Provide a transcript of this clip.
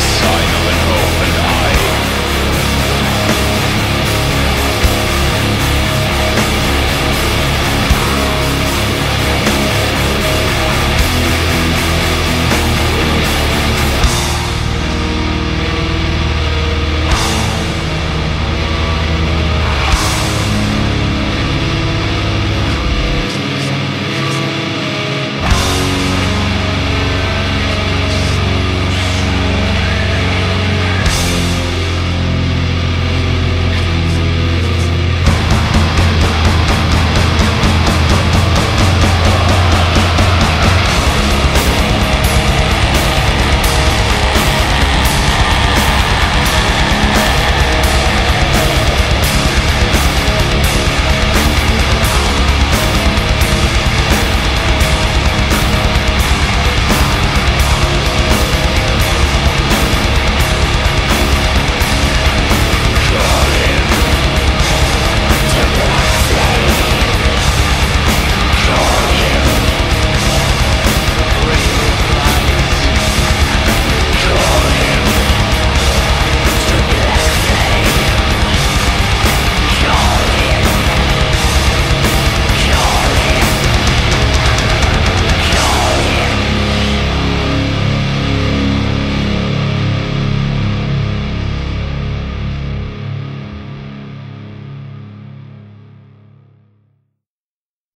this.